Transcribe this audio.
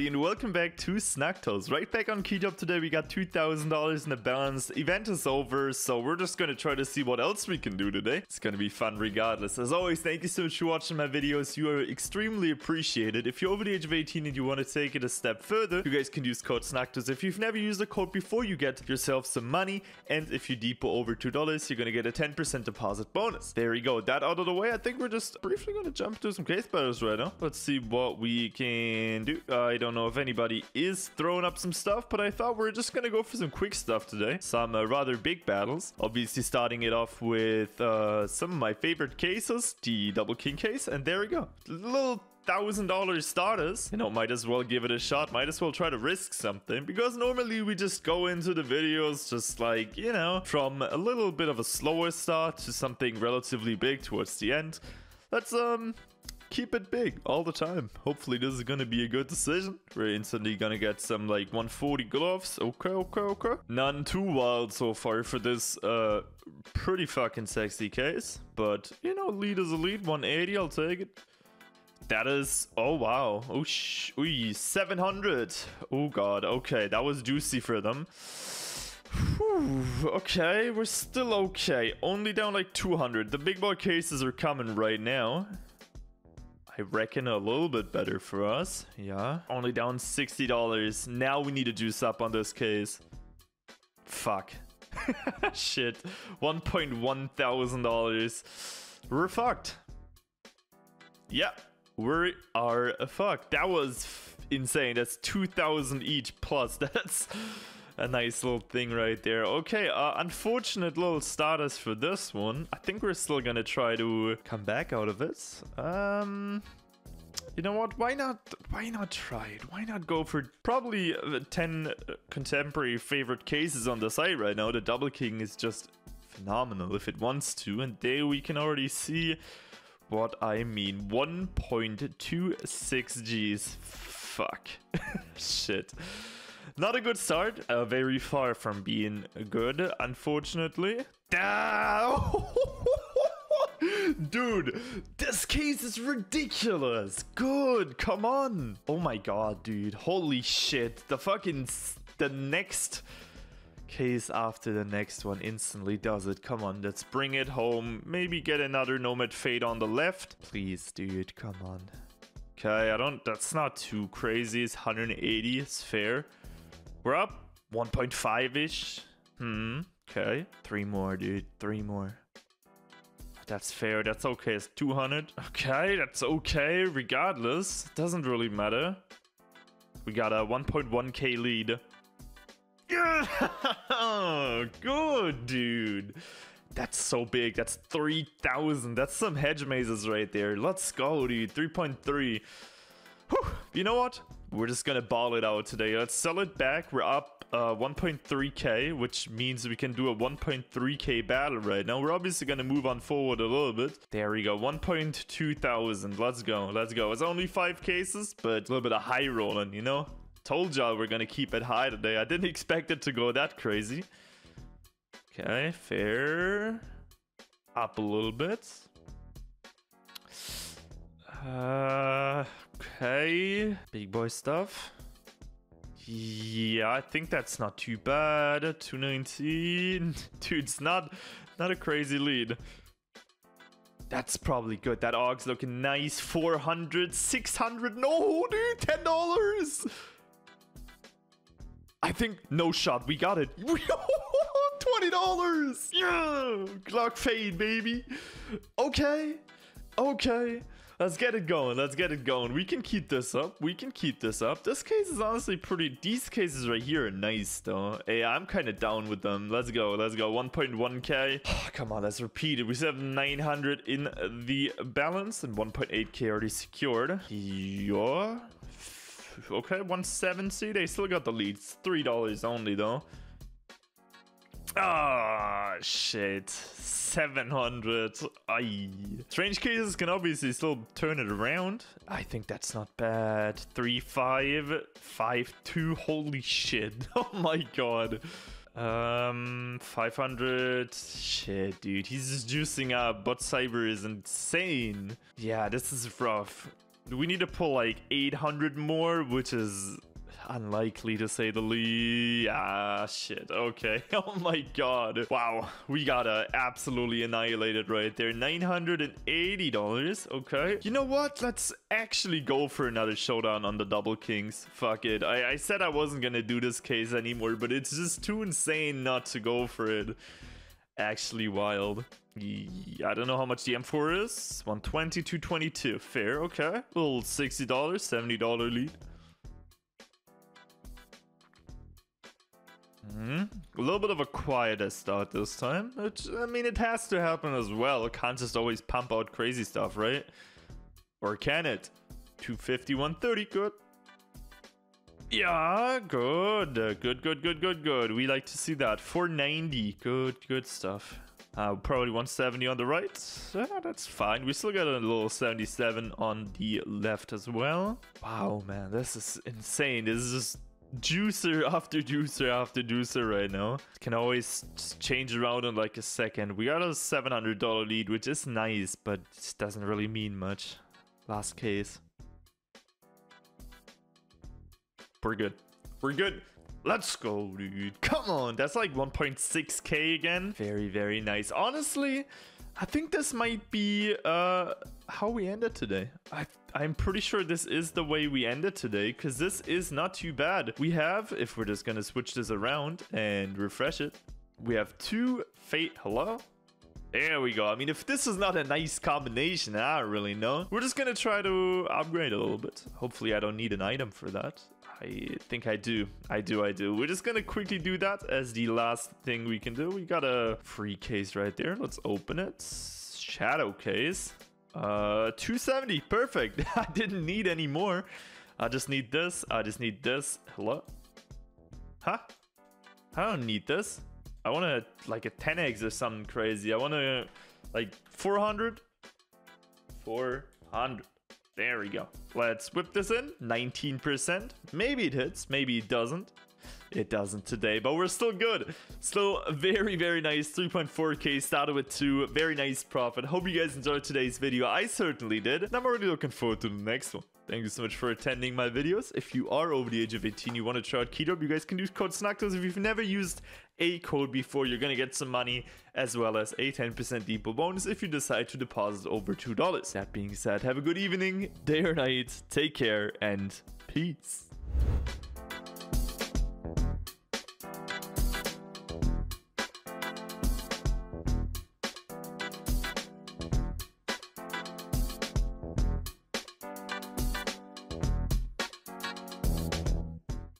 everybody, and welcome back to Snugtoes. Right back on Keydrop today, we got $2,000 in the balance. Event is over, so we're just gonna try to see what else we can do today. It's gonna be fun regardless. As always, thank you so much for watching my videos. You are extremely appreciated. If you're over the age of 18 and you want to take it a step further, you guys can use code Snugtoes. If you've never used the code before, you get yourself some money, and if you depot over $2, you're gonna get a 10% deposit bonus. There we go. That out of the way, I think we're just briefly gonna jump to some case battles right now. Let's see what we can do. I don't know if anybody is throwing up some stuff, but I thought we are just gonna go for some quick stuff today. Some uh, rather big battles. Obviously starting it off with uh, some of my favorite cases, the Double King case, and there we go. Little thousand dollar starters you know might as well give it a shot might as well try to risk something because normally we just go into the videos just like you know from a little bit of a slower start to something relatively big towards the end let's um keep it big all the time. Hopefully this is gonna be a good decision. We're instantly gonna get some like 140 gloves. Okay, okay, okay. None too wild so far for this uh pretty fucking sexy case. But you know, lead is a lead. 180, I'll take it. That is, oh wow, oh sh, ooh, 700. Oh god, okay, that was juicy for them. Whew, okay, we're still okay. Only down like 200. The big boy cases are coming right now. I reckon a little bit better for us. Yeah. Only down $60. Now we need to juice up on this case. Fuck. Shit. $1.1 thousand. We're fucked. Yeah. We are fucked. That was insane. That's 2,000 each plus. That's a nice little thing right there. Okay, uh, unfortunate little starters for this one. I think we're still gonna try to come back out of it. Um, you know what? Why not? Why not try it? Why not go for probably uh, 10 uh, contemporary favorite cases on the site right now? The Double King is just phenomenal if it wants to. And there we can already see what I mean. 1.26 Gs. Fuck. Shit. Not a good start. Uh, very far from being good, unfortunately. Dude, this case is ridiculous. Good, come on. Oh my god, dude. Holy shit. The fucking... The next case after the next one instantly does it. Come on, let's bring it home. Maybe get another Nomad Fade on the left. Please, dude, come on. Okay, I don't... That's not too crazy. It's 180. It's fair. We're up 1.5-ish. Hmm, okay. Three more, dude. Three more. That's fair. That's okay. It's 200. Okay, that's okay. Regardless, It doesn't really matter. We got a 1.1k lead. Yeah! Good, dude. That's so big. That's 3,000. That's some hedge mazes right there. Let's go, dude. 3.3. You know what? We're just gonna ball it out today. Let's sell it back. We're up uh, 1.3k, which means we can do a 1.3k battle right now. We're obviously gonna move on forward a little bit. There we go, 1.2 thousand. Let's go, let's go. It's only five cases, but a little bit of high rolling, you know? Told y'all we're gonna keep it high today. I didn't expect it to go that crazy. Okay, fair. Up a little bit. Uh, okay. Big boy stuff. Yeah, I think that's not too bad. 219. Dude, it's not, not a crazy lead. That's probably good. That Og's looking nice. 400, 600. No, dude, $10. I think no shot. We got it. $20. Yeah. Glock fade, baby. Okay. Okay. Let's get it going. Let's get it going. We can keep this up. We can keep this up. This case is honestly pretty... These cases right here are nice, though. Hey, I'm kind of down with them. Let's go. Let's go. 1.1k. Oh, come on, let's repeat it. We still have 900 in the balance and 1.8k already secured. Yeah. Okay, 170. They still got the leads. $3 only, though. Ah, oh, shit. 700. Aye. Strange cases can obviously still turn it around. I think that's not bad. 3, 5, 5, 2. Holy shit. Oh my god. Um, 500. Shit, dude. He's just juicing up. But Cyber is insane. Yeah, this is rough. We need to pull like 800 more, which is unlikely to say the least. Ah, shit. Okay. Oh my god. Wow. We got uh, absolutely annihilated right there. $980. Okay. You know what? Let's actually go for another showdown on the double kings. Fuck it. I, I said I wasn't gonna do this case anymore, but it's just too insane not to go for it. Actually wild. I don't know how much the M4 is. 120, 222. Fair, okay. Little $60, $70 lead. Mm -hmm. A little bit of a quieter start this time. It, I mean, it has to happen as well. Can't just always pump out crazy stuff, right? Or can it? 250, 130, good. Yeah, good. Good, good, good, good, good. We like to see that. 490, good, good stuff. Uh, probably 170 on the right. Yeah, that's fine. We still got a little 77 on the left as well. Wow, man, this is insane. This is just juicer after juicer after juicer right now. Can always change around in like a second. We got a $700 lead, which is nice, but it doesn't really mean much. Last case. We're good. We're good. Let's go, dude. Come on. That's like 1.6k again. Very, very nice. Honestly, I think this might be uh, how we ended today. I, I'm pretty sure this is the way we ended today because this is not too bad. We have, if we're just going to switch this around and refresh it, we have two fate. Hello? There we go. I mean, if this is not a nice combination, I don't really know. We're just to try to upgrade a little bit. Hopefully, I don't need an item for that. I think I do. I do, I do. We're just gonna quickly do that as the last thing we can do. We got a free case right there. Let's open it. Shadow case. Uh, 270. Perfect. I didn't need any more. I just need this. I just need this. Hello? Huh? I don't need this. I want to like a 10x or something crazy. I want to like 400. 400. There we go. Let's whip this in. 19%. Maybe it hits, maybe it doesn't. It doesn't today, but we're still good. Still very, very nice. 3.4k started with 2. Very nice profit. Hope you guys enjoyed today's video. I certainly did. And I'm already looking forward to the next one. Thank you so much for attending my videos. If you are over the age of 18, you want to try out Keydrop, you guys can use code SNUGTOES. If you've never used a code before, you're going to get some money as well as a 10% depot bonus if you decide to deposit over $2. That being said, have a good evening, day or night, take care, and peace.